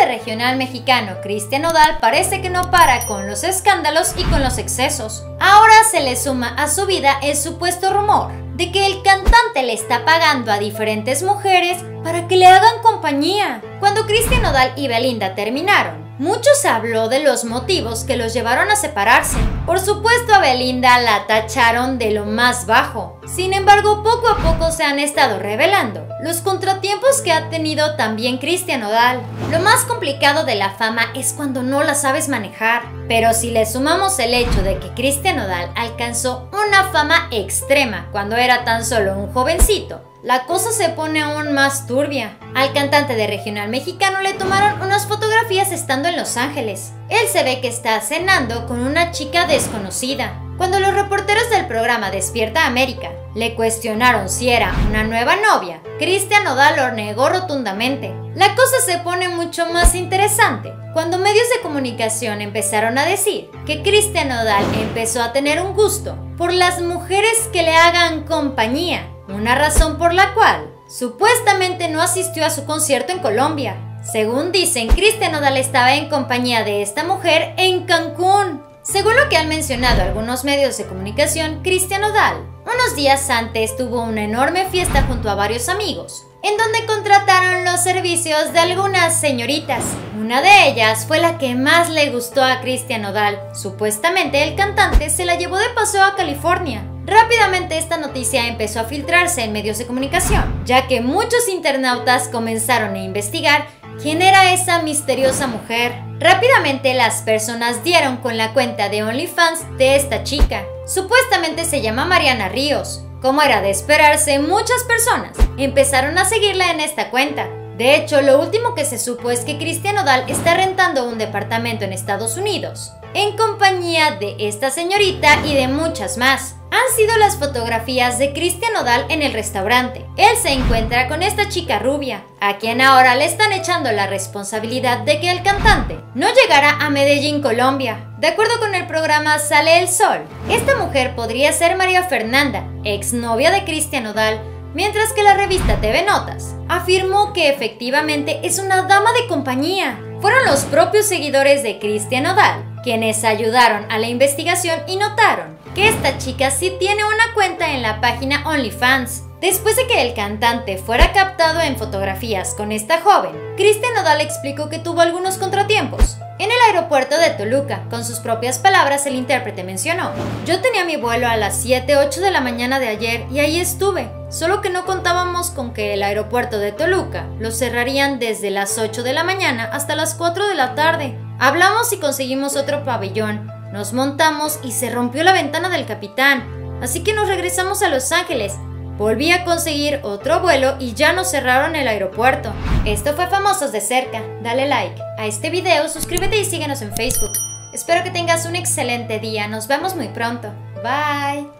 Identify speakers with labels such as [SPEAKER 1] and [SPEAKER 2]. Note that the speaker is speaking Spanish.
[SPEAKER 1] de regional mexicano Cristian Nodal parece que no para con los escándalos y con los excesos. Ahora se le suma a su vida el supuesto rumor de que el cantante le está pagando a diferentes mujeres para que le hagan compañía. Cuando Cristian Nodal y Belinda terminaron, Muchos habló de los motivos que los llevaron a separarse. Por supuesto a Belinda la tacharon de lo más bajo. Sin embargo, poco a poco se han estado revelando los contratiempos que ha tenido también Cristian Odal. Lo más complicado de la fama es cuando no la sabes manejar. Pero si le sumamos el hecho de que Cristian Odal alcanzó una fama extrema cuando era tan solo un jovencito, la cosa se pone aún más turbia. Al cantante de regional mexicano le tomaron unas fotografías estando en Los Ángeles. Él se ve que está cenando con una chica desconocida. Cuando los reporteros del programa Despierta América le cuestionaron si era una nueva novia, Cristian Nodal lo negó rotundamente. La cosa se pone mucho más interesante cuando medios de comunicación empezaron a decir que Cristian Nodal empezó a tener un gusto por las mujeres que le hagan compañía una razón por la cual supuestamente no asistió a su concierto en Colombia. Según dicen, Cristian Odal estaba en compañía de esta mujer en Cancún. Según lo que han mencionado algunos medios de comunicación, Cristian Odal, unos días antes tuvo una enorme fiesta junto a varios amigos, en donde contrataron los servicios de algunas señoritas. Una de ellas fue la que más le gustó a Cristian Odal. Supuestamente el cantante se la llevó de paseo a California, Rápidamente esta noticia empezó a filtrarse en medios de comunicación, ya que muchos internautas comenzaron a investigar quién era esa misteriosa mujer. Rápidamente las personas dieron con la cuenta de OnlyFans de esta chica. Supuestamente se llama Mariana Ríos. Como era de esperarse, muchas personas empezaron a seguirla en esta cuenta. De hecho, lo último que se supo es que Cristian Odal está rentando un departamento en Estados Unidos, en compañía de esta señorita y de muchas más han sido las fotografías de Cristian Odal en el restaurante. Él se encuentra con esta chica rubia, a quien ahora le están echando la responsabilidad de que el cantante no llegara a Medellín, Colombia. De acuerdo con el programa Sale el Sol, esta mujer podría ser María Fernanda, exnovia de Cristian Odal, mientras que la revista TV Notas afirmó que efectivamente es una dama de compañía. Fueron los propios seguidores de Cristian Odal quienes ayudaron a la investigación y notaron que esta chica sí tiene una cuenta en la página OnlyFans. Después de que el cantante fuera captado en fotografías con esta joven, Cristian Nodal explicó que tuvo algunos contratiempos. En el aeropuerto de Toluca, con sus propias palabras, el intérprete mencionó, yo tenía mi vuelo a las 7-8 de la mañana de ayer y ahí estuve, solo que no contábamos con que el aeropuerto de Toluca lo cerrarían desde las 8 de la mañana hasta las 4 de la tarde. Hablamos y conseguimos otro pabellón, nos montamos y se rompió la ventana del capitán, así que nos regresamos a Los Ángeles. Volví a conseguir otro vuelo y ya nos cerraron el aeropuerto. Esto fue Famosos de cerca. Dale like a este video, suscríbete y síguenos en Facebook. Espero que tengas un excelente día. Nos vemos muy pronto. Bye.